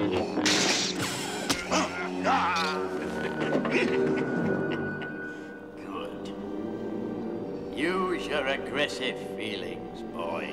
Good. Use your aggressive feelings, boy.